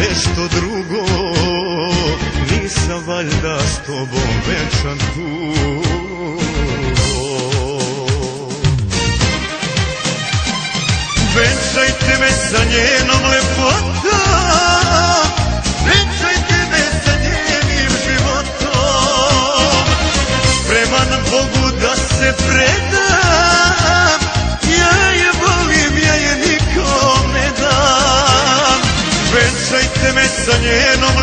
nešto drugo. Nisam valjda s tobom večan tu Venčajte me sa njenom lepota. Venčajte me sa njenim životom. Spreman Bogu da se predam Slušajte me sa njenom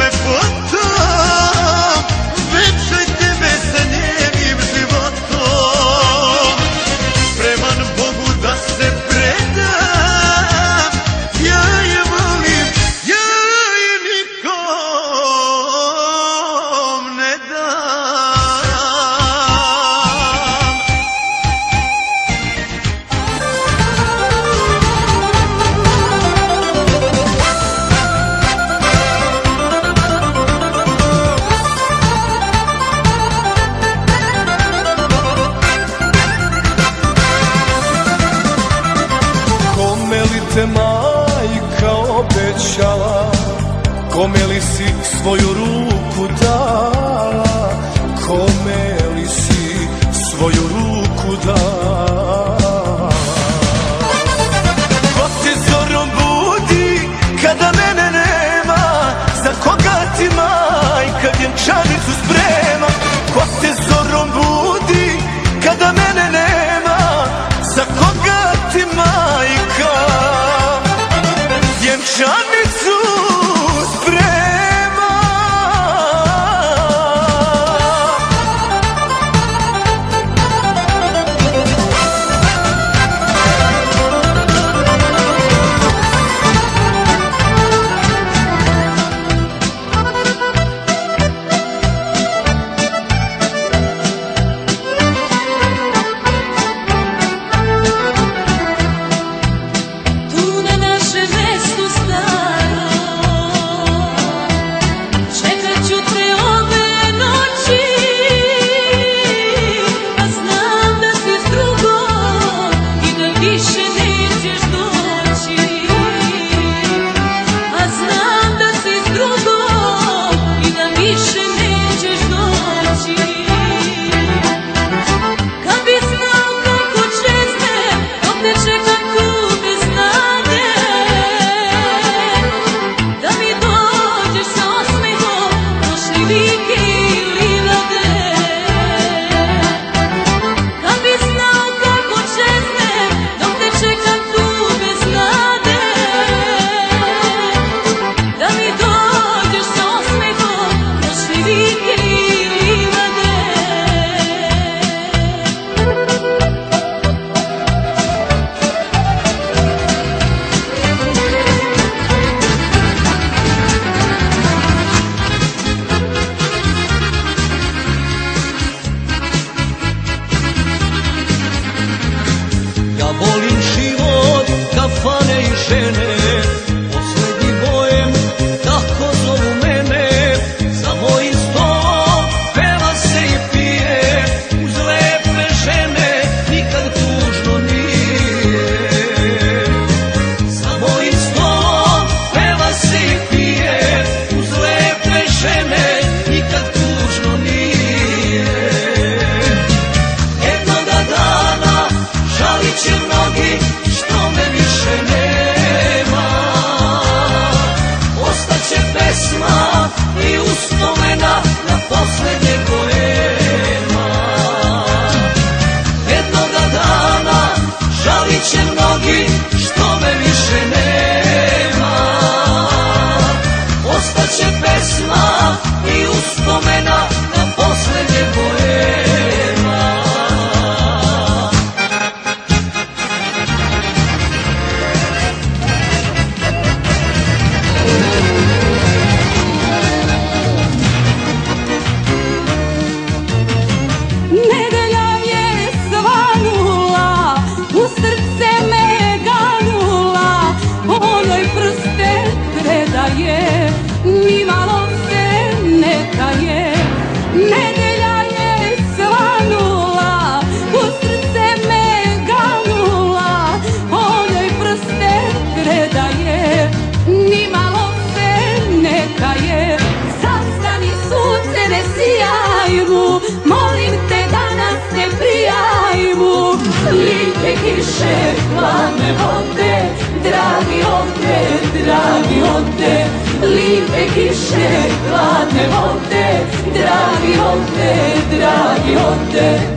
kiše, plane vode, dragi ode, dragi ode, lipe kiše, plane vode, dragi ode, dragi ode.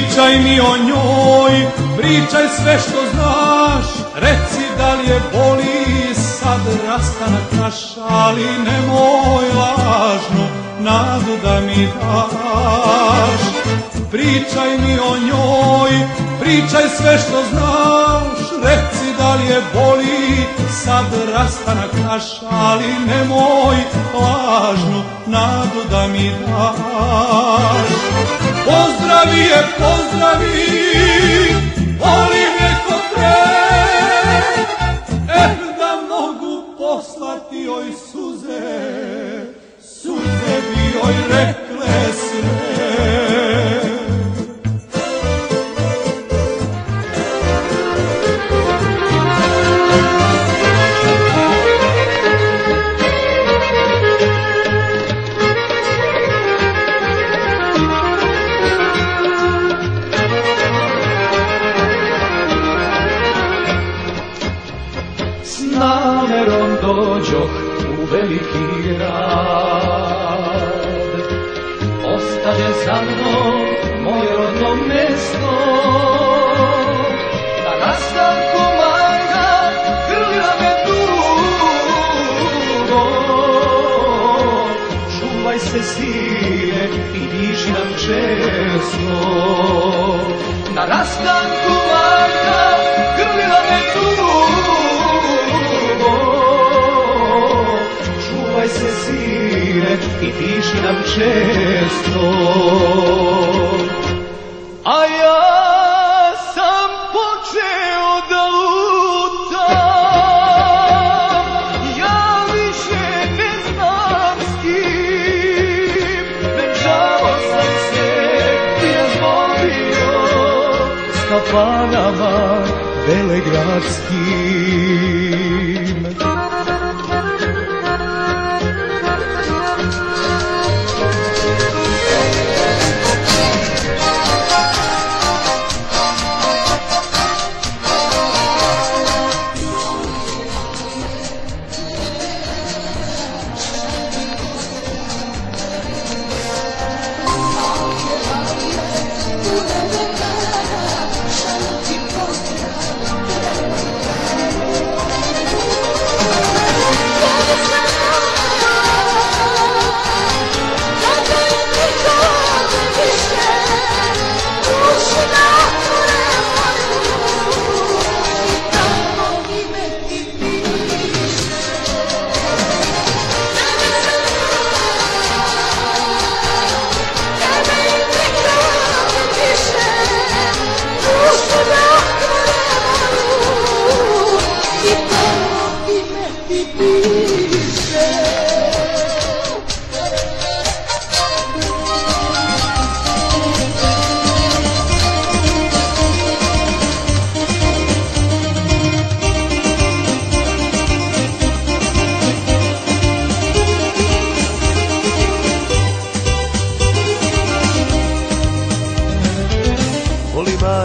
Pričaj mi o njoj, pričaj sve što znaš, reci da li je boli sad rastanak naš, ali nemoj lažnu nadu da mi daš. Pričaj mi o njoj, pričaj sve što znaš, reci da li je boli sad rastanak naš, ali nemoj lažnu nadu da mi daš. Pozdravi je, pozdravi, voli neko pre, eh da mogu poslati joj suze, suze bi joj rekle Ostaje za mnom moje rodno mesto. Na nastavku majka grlila me dugo. Čuvaj se sine i diši nam često. Na rastanku majka grlila me dugo Čuvaj se sine i piši nam često. A ja sam počeo da lutam Ja više ne znam s kim. Venčavao sam se i razvolio S kafanama velegradskim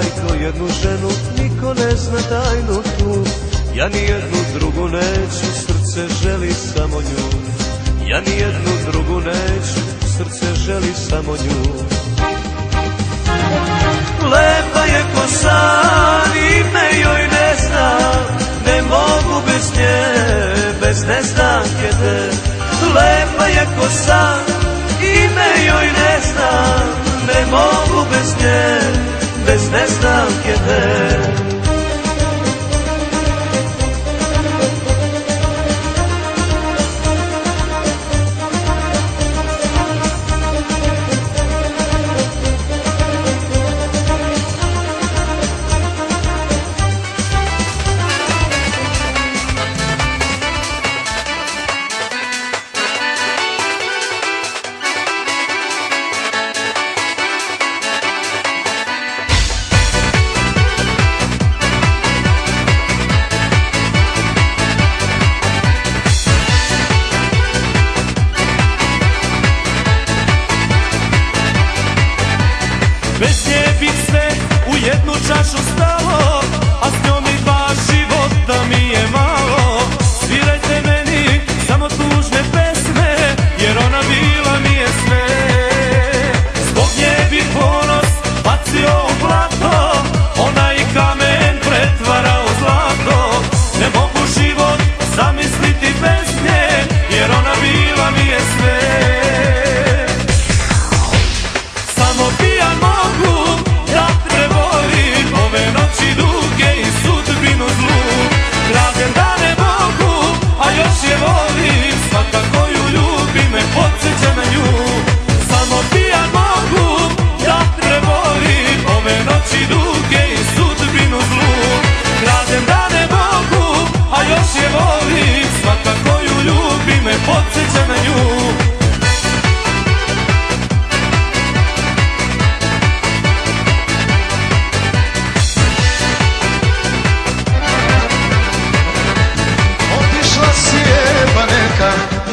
majko jednu ženu, niko ne zna tajnu tu. Ja ni jednu drugu neću, srce želi samo nju. Ja ni jednu drugu neću, srce želi samo nju. Lepa je ko san, ime joj ne znam Ne mogu bez nje, bez neznanke te. Lepa je ko san, ime joj ne znam Ne mogu bez nje, bez neznanke te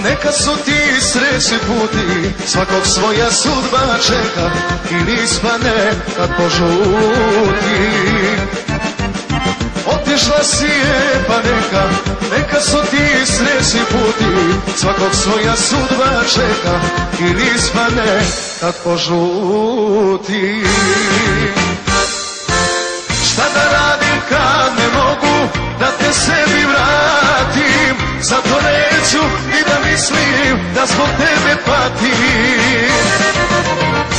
neka, su ti srećni puti Svakog svoja sudba čeka i nispane kad požuti. Otišla si je pa neka, neka su ti srećni puti Svakog svoja sudba čeka i nispane kad požuti. Šta da radim kad ne mogu da te sebi da zbog tebe patim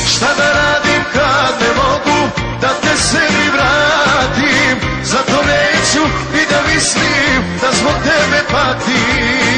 Šta da radim kad ne mogu da te sebi vratim? Zato neću i da mislim da zbog tebe patim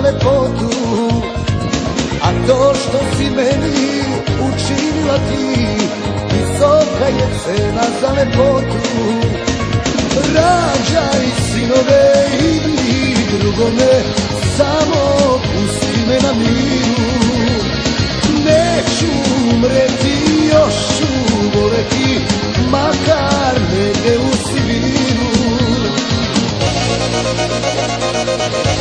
lepotu A to što si meni učinila ti Visoka je cena za lepotu. Rađaj sinove i drugome Samo pusti me na miru. Neću umreti, još ću voleti Makar negde u Sibiru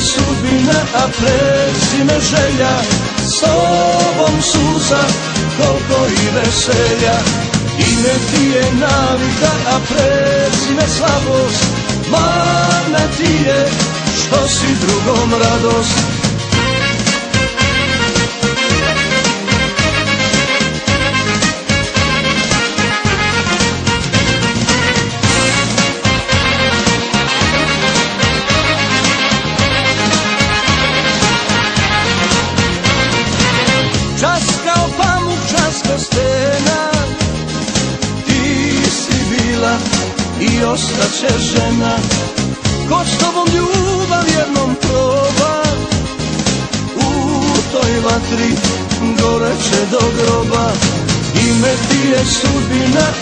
Sudbina, a prezime želja S tobom suza, koliko i veselja. Ime ti je navika, a prezime slabost. Mana ti je što si drugom radost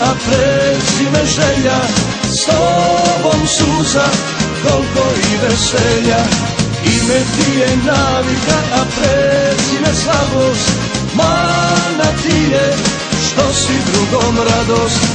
a prezime želja S tobom suza, koliko i veselja. Ime ti je navika, a prezime slabost Mana ti je što si drugom radost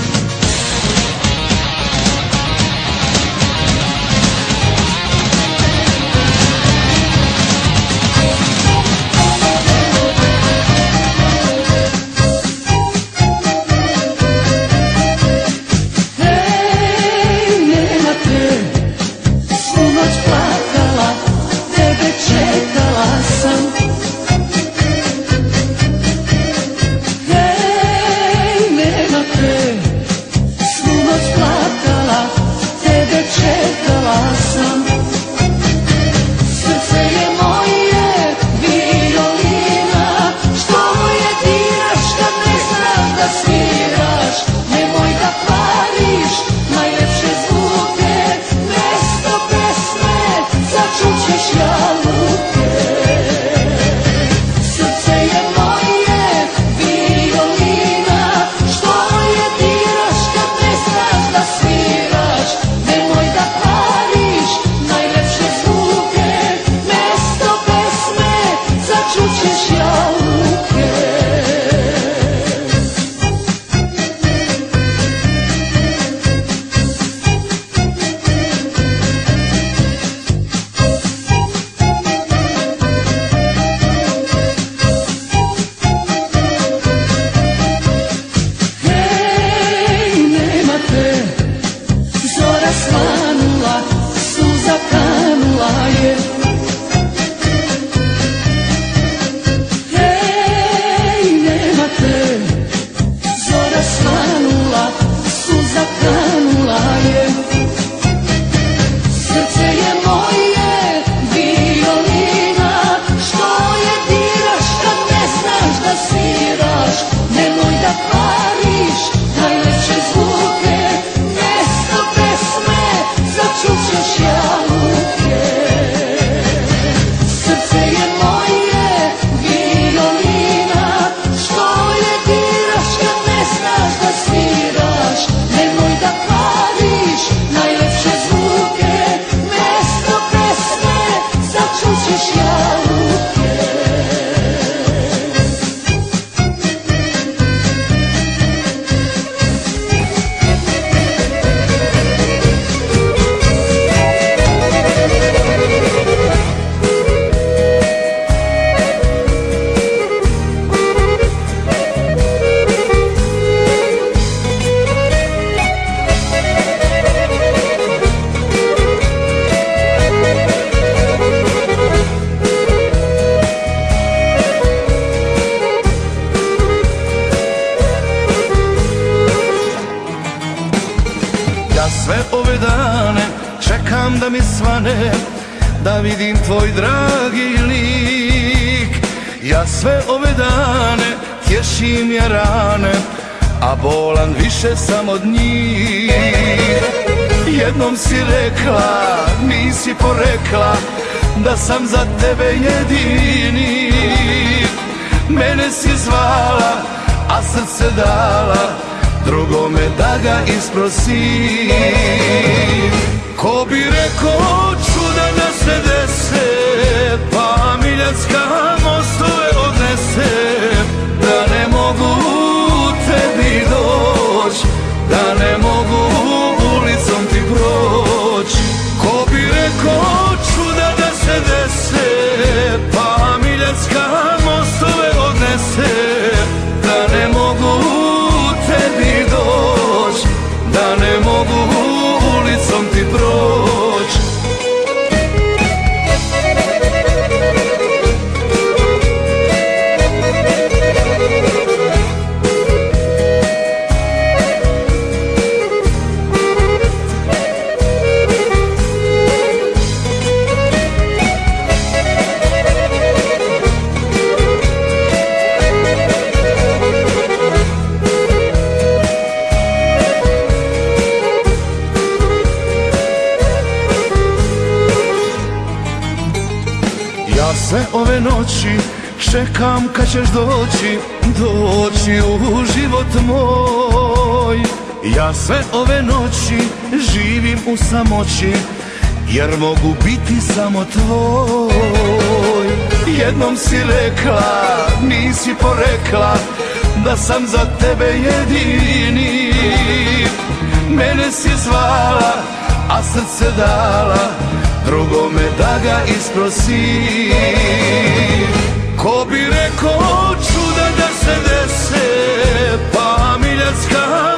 Ja sve ove dane tješim je rane A bolan više sam od njih. Jednom si rekla, nisi porekla Da sam za tebe jedini. Mene si zvala, a srce dala Drugome da ga isprosi Ko bi rekao čuda da se dese Pa miljacka mostove odnese Da ne mogu tebi doć Da ne mogu ulicom ti proć. Ko bi rekao čuda da se dese Pa miljacka mostove odnese doći u život moj. Ja sve ove noći živim u samoći, jer mogu biti samo tvoj. Jednom si rekla, nisi porekla, da sam za tebe jedini. Mene si zvala, a srce dala, drugome da ga isprosi Ko bi rekao čuda da se dese Pa miljacka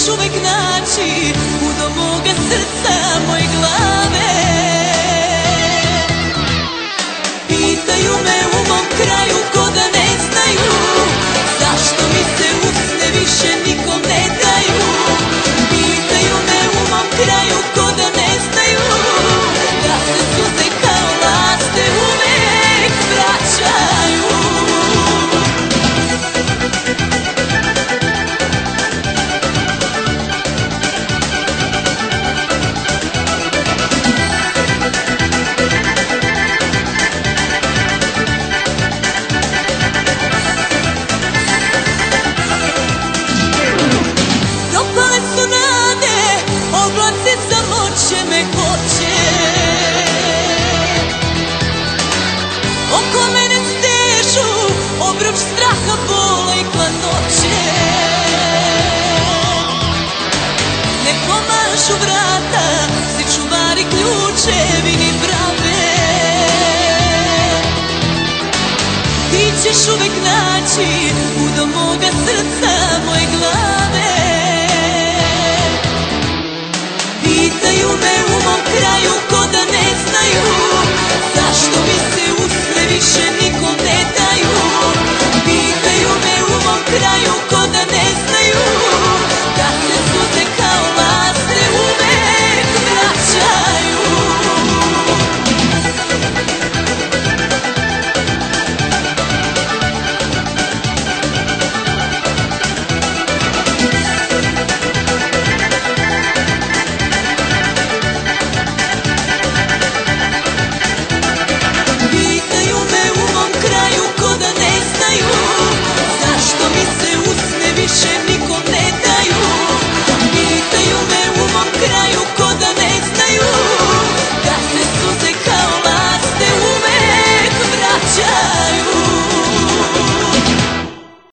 Ćeš uvek naći u do moga srca moje glave naći